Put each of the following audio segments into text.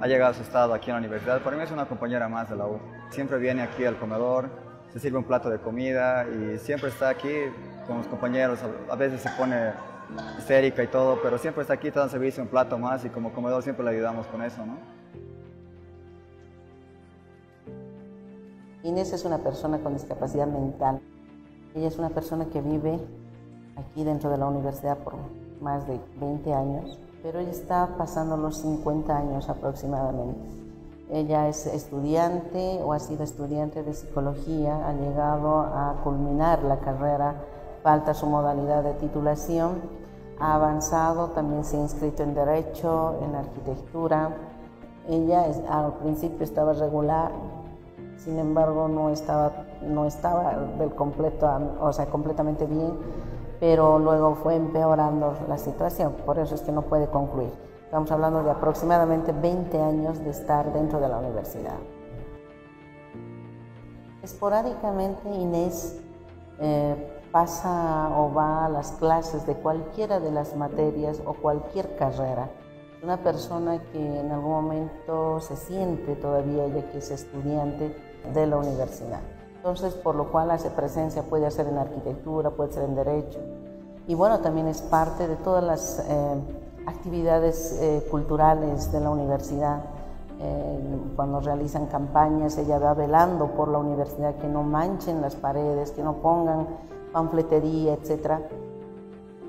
Ha llegado a su estado aquí en la universidad. Para mí es una compañera más de la U. Siempre viene aquí al comedor, se sirve un plato de comida y siempre está aquí con los compañeros. A veces se pone histérica y todo, pero siempre está aquí, te dan servicio un plato más y como comedor siempre le ayudamos con eso, ¿no? Inés es una persona con discapacidad mental. Ella es una persona que vive aquí dentro de la universidad por más de 20 años, pero ella está pasando los 50 años aproximadamente. Ella es estudiante o ha sido estudiante de psicología, ha llegado a culminar la carrera, falta su modalidad de titulación, ha avanzado, también se ha inscrito en Derecho, en Arquitectura. Ella al principio estaba regular, sin embargo no estaba, no estaba del completo, o sea, completamente bien, pero luego fue empeorando la situación, por eso es que no puede concluir. Estamos hablando de aproximadamente 20 años de estar dentro de la universidad. Esporádicamente Inés eh, pasa o va a las clases de cualquiera de las materias o cualquier carrera. Una persona que en algún momento se siente todavía ella que es estudiante de la universidad. Entonces, por lo cual hace presencia, puede hacer en arquitectura, puede ser en derecho. Y bueno, también es parte de todas las eh, actividades eh, culturales de la universidad. Eh, cuando realizan campañas, ella va velando por la universidad que no manchen las paredes, que no pongan panfletería, etc.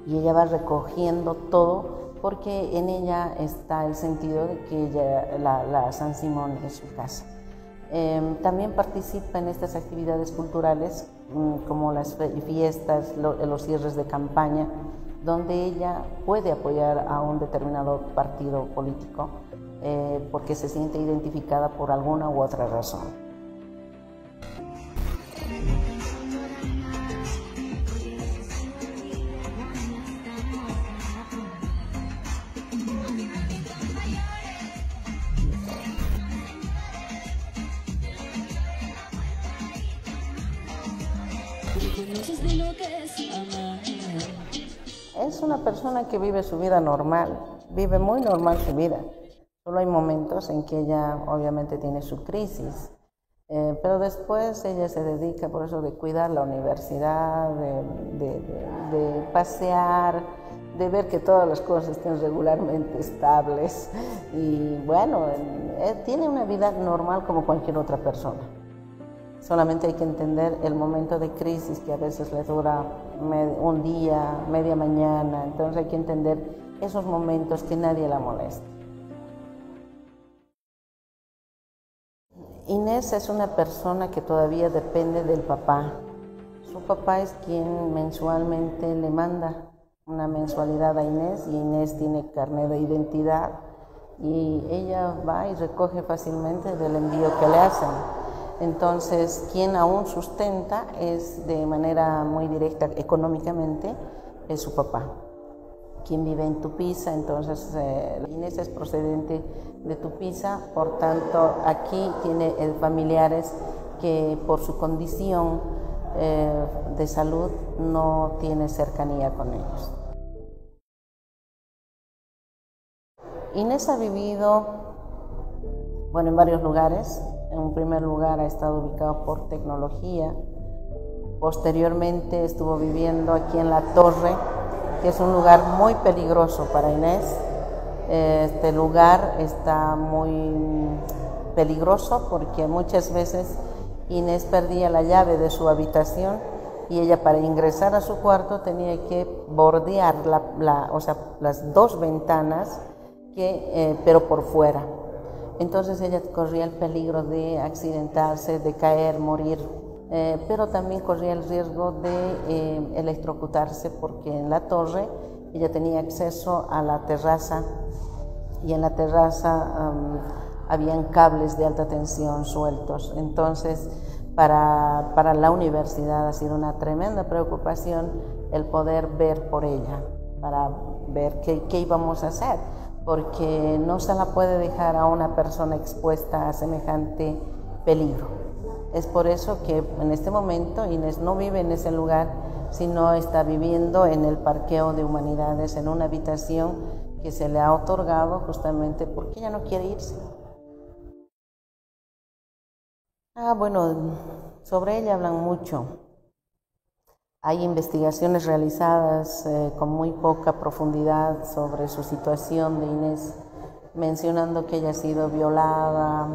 Y ella va recogiendo todo porque en ella está el sentido de que ella, la, la San Simón es su casa. Em, también participa en estas actividades culturales mm, como las fiestas, los cierres de campaña, donde ella puede apoyar a un determinado partido político eh, porque se siente identificada por alguna u otra razón. Es una persona que vive su vida normal, vive muy normal su vida. Solo hay momentos en que ella obviamente tiene su crisis, eh, pero después ella se dedica por eso de cuidar la universidad, de, pasear, de ver que todas las cosas estén regularmente estables y bueno, eh, tiene una vida normal como cualquier otra persona. Solamente hay que entender el momento de crisis que a veces le dura un día, media mañana. Entonces hay que entender esos momentos que nadie la molesta. Inés es una persona que todavía depende del papá. Su papá es quien mensualmente le manda una mensualidad a Inés y Inés tiene carnet de identidad y ella va y recoge fácilmente del envío que le hacen. Entonces, quien aún sustenta es de manera muy directa económicamente es su papá. Quien vive en Tupiza, entonces eh, Inés es procedente de Tupiza, por tanto aquí tiene eh, familiares que por su condición eh, de salud no tiene cercanía con ellos. Inés ha vivido, bueno, en varios lugares, en primer lugar ha estado ubicado por tecnología. Posteriormente estuvo viviendo aquí en La Torre, que es un lugar muy peligroso para Inés. Este lugar está muy peligroso porque muchas veces Inés perdía la llave de su habitación y ella para ingresar a su cuarto tenía que bordear las dos ventanas, eh, pero por fuera. Entonces ella corría el peligro de accidentarse, de caer, morir, eh, pero también corría el riesgo de eh, electrocutarse porque en la torre ella tenía acceso a la terraza y en la terraza habían cables de alta tensión sueltos. Entonces, para, para, la universidad ha sido una tremenda preocupación el poder ver por ella, para ver qué, qué íbamos a hacer porque no se la puede dejar a una persona expuesta a semejante peligro. Es por eso que en este momento Inés no vive en ese lugar, sino está viviendo en el parqueo de humanidades, en una habitación que se le ha otorgado justamente porque ella no quiere irse. Ah, bueno, sobre ella hablan mucho. Hay investigaciones realizadas eh, con muy poca profundidad sobre su situación de Inés, mencionando que ella ha sido violada,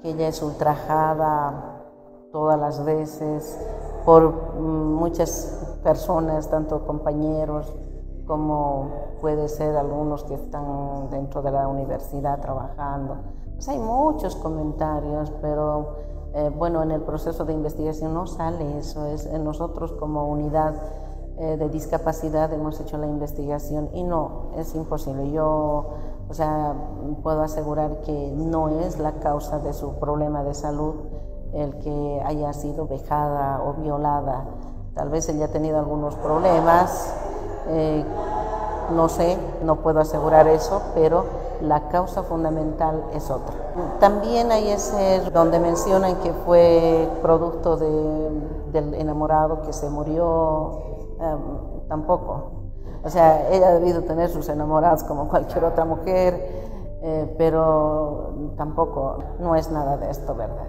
que ella es ultrajada todas las veces por mm, muchas personas, tanto compañeros como puede ser algunos que están dentro de la universidad trabajando. Pues hay muchos comentarios, pero eh, bueno, en el proceso de investigación no sale eso, es nosotros como unidad eh, de discapacidad hemos hecho la investigación y no, es imposible. Yo, o sea, puedo asegurar que no es la causa de su problema de salud el que haya sido vejada o violada. Tal vez ella ha tenido algunos problemas, eh, no sé, no puedo asegurar eso, pero la causa fundamental es otra. También hay ese donde mencionan que fue producto del enamorado que se murió, em, tampoco. O sea, ella ha debido tener sus enamorados como cualquier otra mujer, eh, pero tampoco, no es nada de esto, ¿verdad?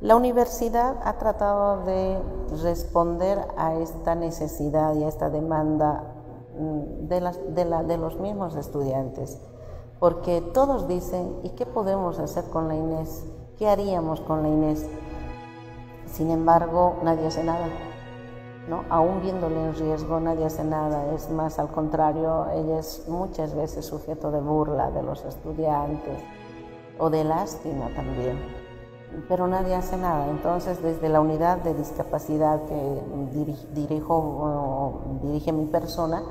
La universidad ha tratado de responder a esta necesidad y a esta demanda Mm, de, los mismos estudiantes, porque todos dicen, ¿y qué podemos hacer con la Inés? ¿Qué haríamos con la Inés? Sin embargo, nadie hace nada. ¿no? Aún viéndole en riesgo, nadie hace nada. Es más, al contrario, ella es muchas veces sujeto de burla de los estudiantes o de lástima también. Pero nadie hace nada. Entonces, desde la unidad de discapacidad que dirijo, dirige mi persona,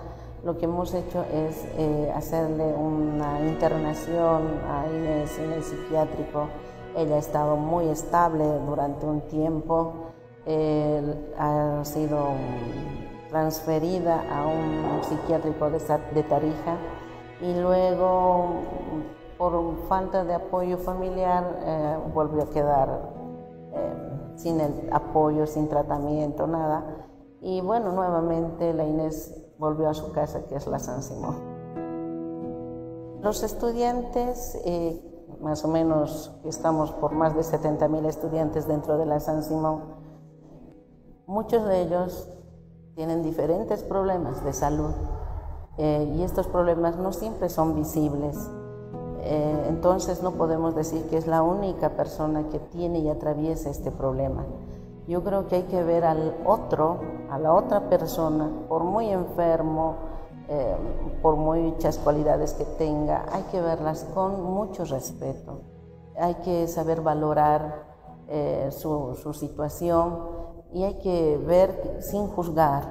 lo que hemos hecho es eh, hacerle una internación a Inés en el psiquiátrico. Ella ha estado muy estable durante un tiempo, ha sido transferida a un psiquiátrico de, Tarija y luego por falta de apoyo familiar eh, volvió a quedar eh, sin apoyo, sin tratamiento, nada. Y bueno, nuevamente la Inés volvió a su casa, que es la San Simón. Los estudiantes, eh, más o menos estamos por más de 70 mil estudiantes dentro de la San Simón, muchos de ellos tienen diferentes problemas de salud y estos problemas no siempre son visibles. Eh, entonces no podemos decir que es la única persona que tiene y atraviesa este problema. Yo creo que hay que ver al otro, a la otra persona, por muy enfermo, eh, por muchas cualidades que tenga, hay que verlas con mucho respeto. Hay que saber valorar eh, su, situación y hay que ver sin juzgar.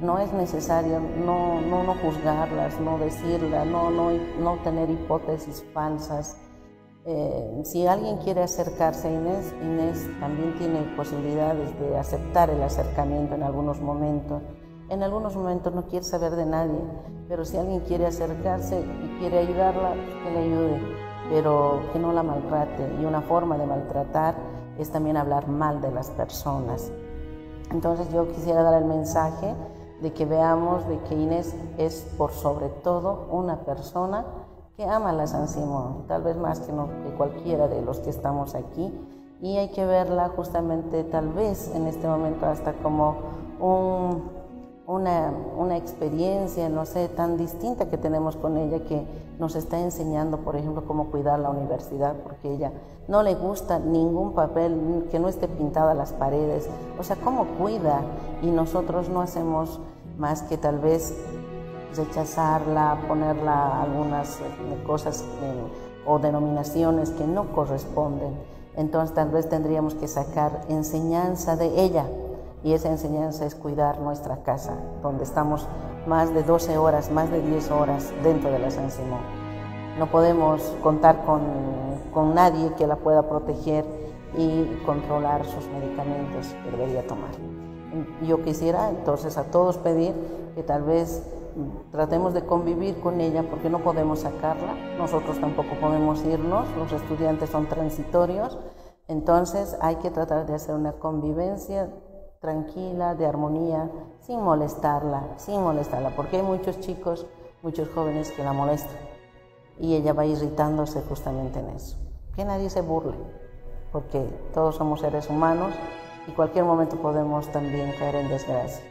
No es necesario no, no, no juzgarlas, no decirlas, no, no, no tener hipótesis falsas eh, si alguien quiere acercarse a Inés, Inés también tiene posibilidades de aceptar el acercamiento en algunos momentos. En algunos momentos no quiere saber de nadie, pero si alguien quiere acercarse y quiere ayudarla, que le ayude, pero que no la maltrate. Y una forma de maltratar es también hablar mal de las personas. Entonces yo quisiera dar el mensaje de que veamos de que Inés es por sobre todo una persona que ama la San Simón, tal vez más que, no, que cualquiera de los que estamos aquí, y hay que verla justamente tal vez en este momento hasta como una, una, experiencia, no sé, tan distinta que tenemos con ella que nos está enseñando, por ejemplo, cómo cuidar la universidad, porque ella no le gusta ningún papel que no esté pintada las paredes, o sea, cómo cuida y nosotros no hacemos más que tal vez rechazarla, ponerla algunas eh, cosas eh, o denominaciones que no corresponden. Entonces tal vez tendríamos que sacar enseñanza de ella y esa enseñanza es cuidar nuestra casa, donde estamos más de 12 horas, más de 10 horas dentro de la San Simón. No podemos contar con, con nadie que la pueda proteger y controlar sus medicamentos que debería tomar. Yo quisiera entonces a todos pedir que tal vez tratemos de convivir con ella porque no podemos sacarla, nosotros tampoco podemos irnos, los estudiantes son transitorios, entonces hay que tratar de hacer una convivencia tranquila, de armonía, sin molestarla, sin molestarla, porque hay muchos chicos, muchos jóvenes que la molestan y ella va irritándose justamente en eso. Que nadie se burle, porque todos somos seres humanos y cualquier momento podemos también caer en desgracia.